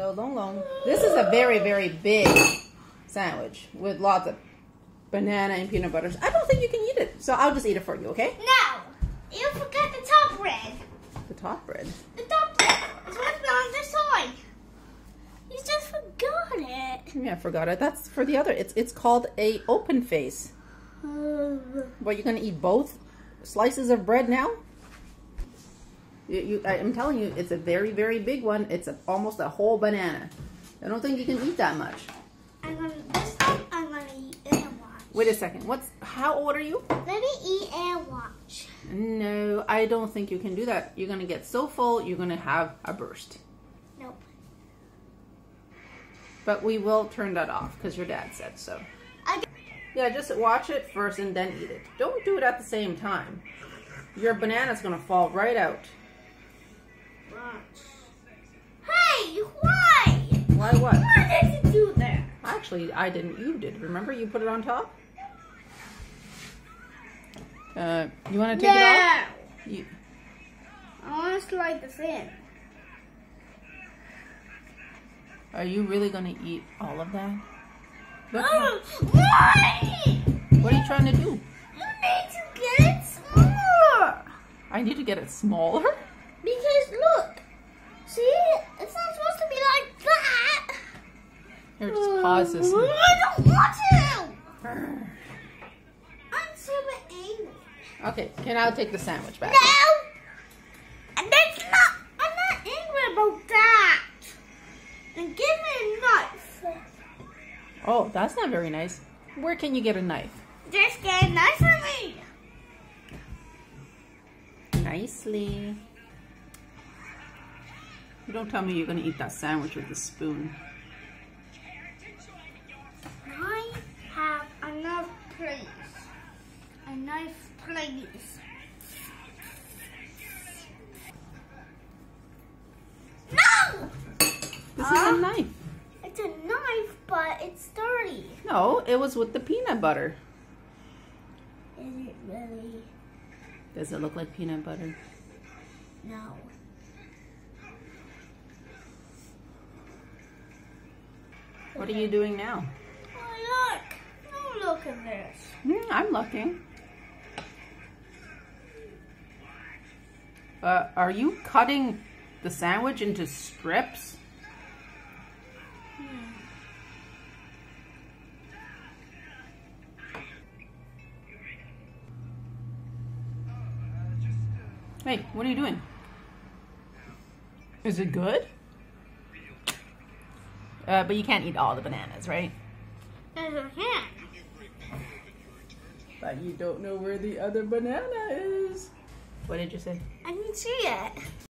So Long Long, this is a very, very big sandwich with lots of banana and peanut butter. I don't think you can eat it, so I'll just eat it for you, okay? No, you forgot the top bread. The top bread. The top bread is what's on this side. You just forgot it. Yeah, I forgot it. That's for the other. It's it's called a open face. Uh, What you're gonna eat both slices of bread now? You, you, I- I'm telling you, it's a very, very big one. It's a, almost a whole banana. I don't think you can eat that much. I'm gonna this time I'm gonna eat and watch. Wait a second. What's? How old are you? Let me eat and watch. No, I don't think you can do that. You're gonna get so full, you're gonna have a burst. Nope. But we will turn that off because your dad said so. Yeah, just watch it first and then eat it. Don't do it at the same time. Your banana's gonna fall right out. Hey, why? Why what? Why did you do that? Actually, I didn't. You did. Remember, you put it on top. Uh, you want to take it off? You, I want to slide this in. are you really gonna eat all of that? Oh, why? what are you trying to do? You need to get it smaller. I need to get it smaller. Because look, see, it's not supposed to be like that. Here, just pause this. I don't want to. I'm super angry. Okay, can I take the sandwich back? No, and that's not. I'm not angry about that. And give me a knife. Oh, that's not very nice. Where can you get a knife? Just get a knife for me. Nicely. You don't tell me you're gonna eat that sandwich with a spoon. Place. A knife, please. No! This is a knife. It's a knife, but it's dirty. No, it was with the peanut butter. Is it really? Does it look like peanut butter? No. What are you doing now? Look. At this. Hmm, I'm looking. Uh, are you cutting the sandwich into strips? Hey, what are you doing? Is it good? Uh, but you can't eat all the bananas, right? There's a hand. But you don't know where the other banana is. What did you say? I didn't see it.